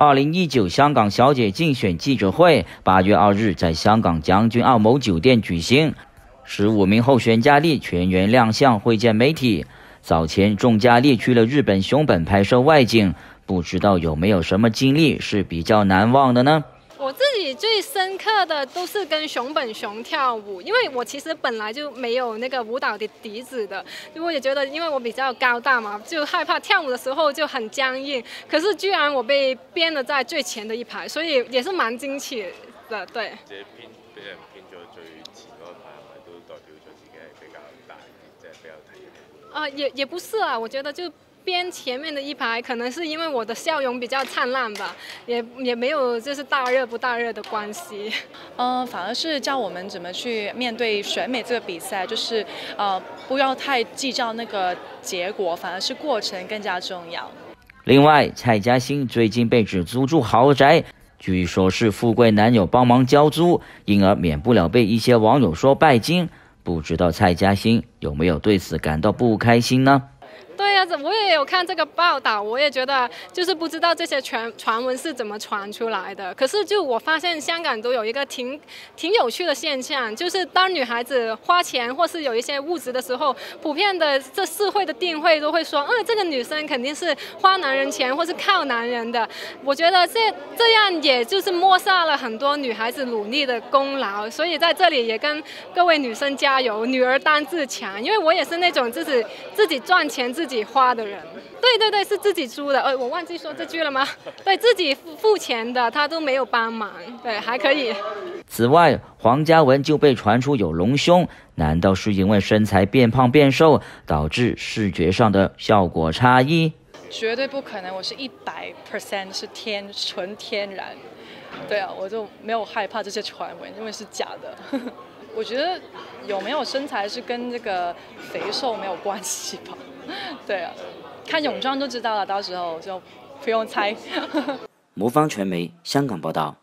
二零一九香港小姐竞选记者会八月二日在香港将军澳某酒店举行，十五名候选佳丽全员亮相会见媒体。早前众佳丽去了日本熊本拍摄外景，不知道有没有什么经历是比较难忘的呢？自己最深刻的都是跟熊本熊跳舞，因为我其实本来就没有那个舞蹈的底子的，我也觉得因为我比较高大嘛，就害怕跳舞的时候就很僵硬。可是居然我被编了在最前的一排，所以也是蛮惊奇的，对。这编俾人编咗最前嗰排，系咪都代表咗自己系比较大，即系比較睇？啊，也也不是啊，我觉得就。边前面的一排，可能是因为我的笑容比较灿烂吧，也也没有就是大热不大热的关系。嗯，反而是教我们怎么去面对选美这个比赛，就是呃不要太计较那个结果，反而是过程更加重要。另外，蔡嘉欣最近被指租住豪宅，据说是富贵男友帮忙交租，因而免不了被一些网友说拜金。不知道蔡嘉欣有没有对此感到不开心呢？我也有看这个报道，我也觉得就是不知道这些传传闻是怎么传出来的。可是就我发现香港都有一个挺挺有趣的现象，就是当女孩子花钱或是有一些物质的时候，普遍的这社会的定位都会说，嗯，这个女生肯定是花男人钱或是靠男人的。我觉得这这样也就是抹杀了很多女孩子努力的功劳。所以在这里也跟各位女生加油，女儿当自强。因为我也是那种自己自己赚钱。自己花的人，对对对，是自己租的。呃，我忘记说这句了吗？对自己付付钱的，他都没有帮忙。对，还可以。此外，黄嘉文就被传出有隆胸，难道是因为身材变胖变瘦导致视觉上的效果差异？绝对不可能，我是一百 percent 是天纯天然。对啊，我就没有害怕这些传闻，因为是假的。我觉得有没有身材是跟这个肥瘦没有关系吧。对啊，看泳装就知道了，到时候就不用猜。魔方传媒香港报道。